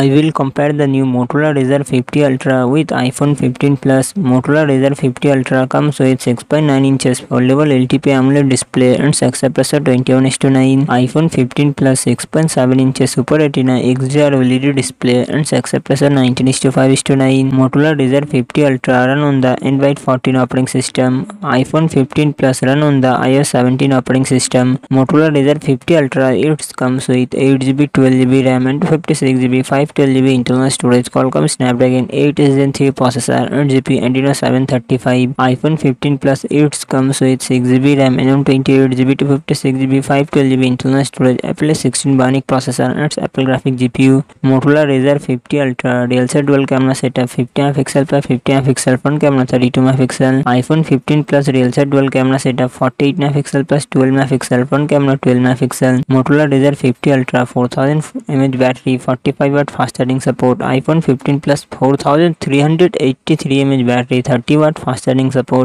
I will compare the new Motorola Razr 50 Ultra with iPhone 15 Plus. Motorola Razr 50 Ultra comes with 6.9 inches foldable LTP AMOLED display and aspect ratio 21:9. iPhone 15 Plus 6.7 inches Super Retina XDR LED display and aspect ratio 19:5:9. Motorola Razr 50 Ultra run on the Android 14 operating system. iPhone 15 Plus run on the iOS 17 operating system. Motorola Razr 50 Ultra it comes with 8GB, 12GB RAM and 56GB 512GB internal storage Qualcomm Snapdragon 8 Gen 3 processor 8GB Adreno 735 iPhone 15 Plus it comes with 6GB RAM and 28GB to 56GB 512GB internal storage Apple 16 Bionic processor and Apple graphic GPU Motorola Razr 50 Ultra set dual camera setup 50 MP plus 50 MP front camera 32 MP iPhone 15 Plus set dual camera setup 48 MP plus 12 MP front camera 12 MP Motorola Razr 50 Ultra 4000 mAh battery 45 watt fast charging support iPhone 15 Plus 4383 mAh battery 30 watt fast charging support